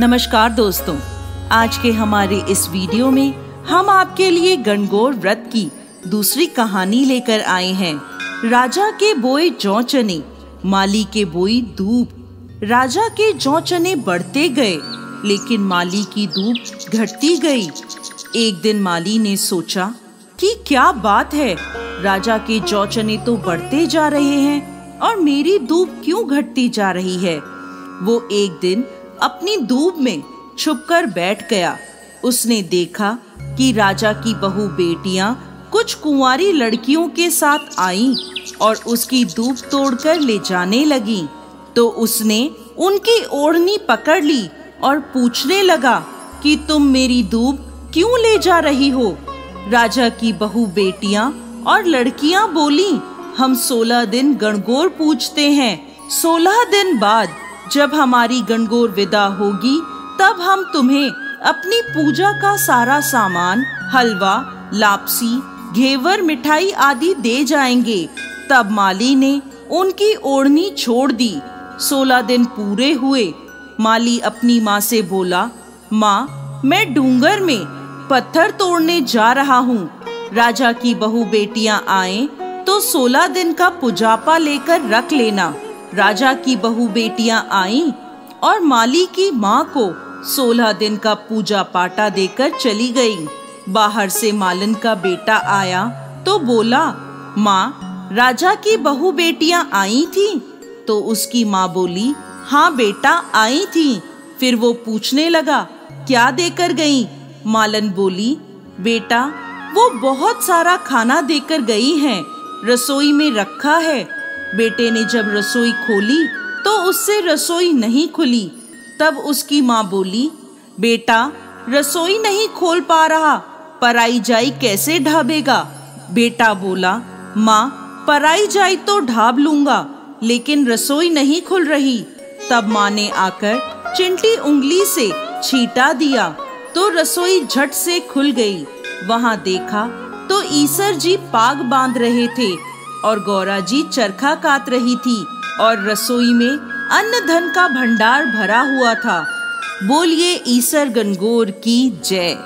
नमस्कार दोस्तों, आज के हमारे इस वीडियो में हम आपके लिए गणगौर व्रत की दूसरी कहानी लेकर आए हैं। राजा के बोए जौ चने, माली के बोई धूप राजा के जौ चने बढ़ते गए, लेकिन माली की धूप घटती गई। एक दिन माली ने सोचा कि क्या बात है, राजा के जौ चने तो बढ़ते जा रहे हैं और मेरी धूप क्यों घटती जा रही है? वो एक दिन अपनी धूप में छुपकर बैठ गया। उसने देखा कि राजा की बहु बेटियाँ कुछ कुंवारी लड़कियों के साथ आईं और उसकी दूब तोड़कर ले जाने लगी। तो उसने उनकी ओढ़नी पकड़ ली और पूछने लगा कि तुम मेरी धूप क्यों ले जा रही हो? राजा की बहु बेटियाँ और लड़कियाँ बोली हम सोलह दिन गणगौर पूछते हैं। सोलह दिन बाद जब हमारी गणगौर विदा होगी, तब हम तुम्हें अपनी पूजा का सारा सामान, हलवा, लापसी, घेवर, मिठाई आदि दे जाएँगे। तब माली ने उनकी ओढ़नी छोड़ दी। सोलह दिन पूरे हुए। माली अपनी माँ से बोला, माँ, मैं डूंगर में पत्थर तोड़ने जा रहा हूँ। राजा की बहु बेटियाँ आए तो सोलह दिन का पुजापा लेकर रख लेना। राजा की बहु बेटियाँ आईं और माली की माँ को सोलह दिन का पूजा पाटा देकर चली गई। बाहर से मालन का बेटा आया तो बोला, माँ, राजा की बहु बेटियाँ आई थी? तो उसकी माँ बोली हाँ बेटा, आई थी। फिर वो पूछने लगा, क्या देकर गई? मालन बोली, बेटा, वो बहुत सारा खाना देकर गई हैं। रसोई में रखा है। बेटे ने जब रसोई खोली तो उससे रसोई नहीं खुली। तब उसकी माँ बोली, बेटा, रसोई नहीं खोल पा रहा, पराई जाई कैसे ढाबेगा? बेटा बोला, माँ, पराई जाई तो ढाब लूँगा, लेकिन रसोई नहीं खुल रही। तब माँ ने आकर चिंटी उंगली से छीटा दिया तो रसोई झट से खुल गई। वहाँ देखा तो ईसर जी पाग बाँध रहे थे और गौरा जी चरखा काट रही थी और रसोई में अन्न धन का भंडार भरा हुआ था। बोलिए ईसर गनगोर की जय।